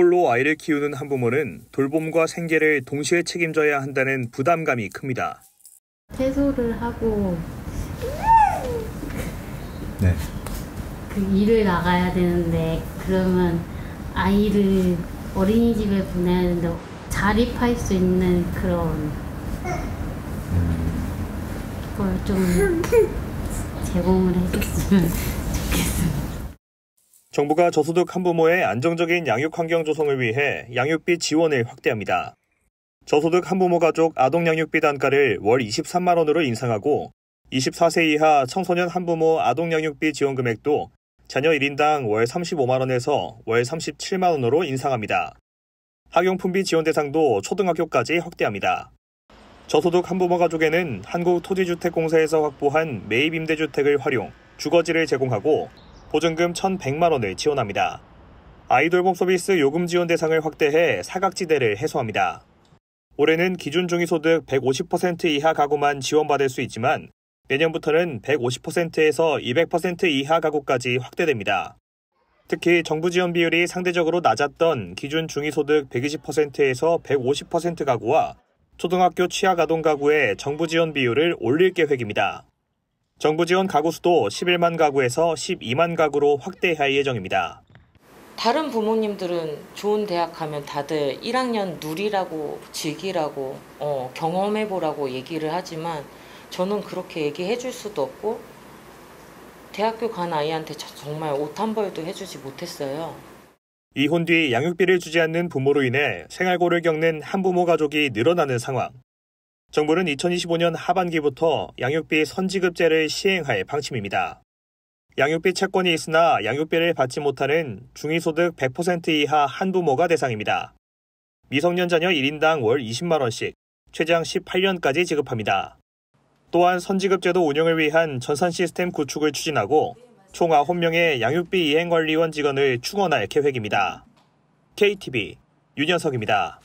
홀로 아이를 키우는 한 부모는 돌봄과 생계를 동시에 책임져야 한다는 부담감이 큽니다. 퇴소를 하고 네. 그 일을 나가야 되는데 그러면 아이를 어린이집에 보내야 되는데 자립할 수 있는 그런 걸 좀 제공을 해줬으면 좋겠습니다. 정부가 저소득 한부모의 안정적인 양육 환경 조성을 위해 양육비 지원을 확대합니다. 저소득 한부모 가족 아동 양육비 단가를 월 23만 원으로 인상하고 24세 이하 청소년 한부모 아동 양육비 지원 금액도 자녀 1인당 월 35만 원에서 월 37만 원으로 인상합니다. 학용품비 지원 대상도 초등학교까지 확대합니다. 저소득 한부모 가족에는 한국토지주택공사에서 확보한 매입 임대주택을 활용 주거지를 제공하고 보증금 1,100만 원을 지원합니다. 아이돌봄 서비스 요금 지원 대상을 확대해 사각지대를 해소합니다. 올해는 기준 중위소득 150% 이하 가구만 지원받을 수 있지만 내년부터는 150%에서 200% 이하 가구까지 확대됩니다. 특히 정부 지원 비율이 상대적으로 낮았던 기준 중위소득 120%에서 150% 가구와 초등학교 취약 아동 가구의 정부 지원 비율을 올릴 계획입니다. 정부 지원 가구 수도 11만 가구에서 12만 가구로 확대할 예정입니다. 다른 부모님들은 좋은 대학 가면 다들 1학년 누리라고 즐기라고 어, 경험해보라고 얘기를 하지만 저는 그렇게 얘기해 줄 수도 없고 대학교 간 아이한테 정말 옷 한 벌도 해주지 못했어요. 이혼 뒤 양육비를 주지 않는 부모로 인해 생활고를 겪는 한부모 가족이 늘어나는 상황. 정부는 2025년 하반기부터 양육비 선지급제를 시행할 방침입니다. 양육비 채권이 있으나 양육비를 받지 못하는 중위소득 100% 이하 한부모가 대상입니다. 미성년 자녀 1인당 월 20만원씩 최장 18년까지 지급합니다. 또한 선지급제도 운영을 위한 전산 시스템 구축을 추진하고 총 9명의 양육비 이행관리원 직원을 충원할 계획입니다. KTV 윤현석입니다.